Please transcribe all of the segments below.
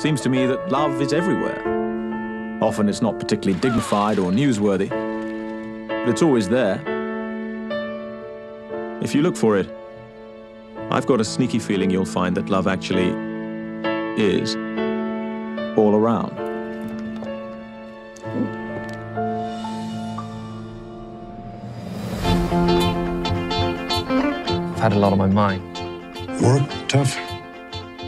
Seems to me that love is everywhere. Often it's not particularly dignified or newsworthy, but it's always there. If you look for it, I've got a sneaky feeling you'll find that love actually is all around. I've had a lot on my mind. Work tough?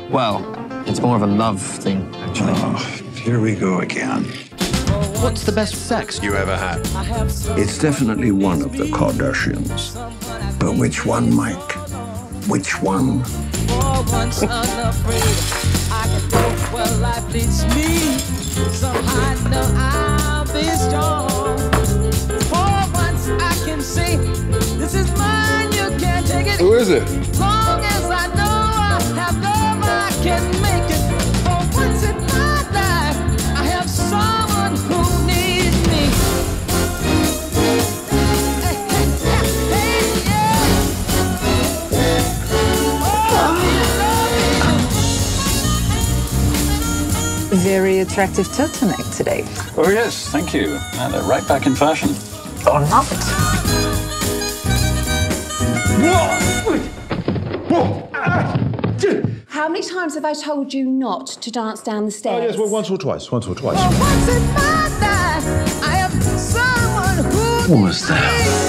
Well, it's more of a love thing, actually. Oh, here we go again. What's the best sex you ever had? It's definitely one of the Kardashians. But which one, Mike? Which one? For once unafraid, Very attractive turtleneck today. Oh, yes, thank you. And they're right back in fashion. Or not. How many times have I told you not to dance down the stairs? Oh, stairs? yes, well, once or twice. Once or twice. For once in my life, I have someone who What was that?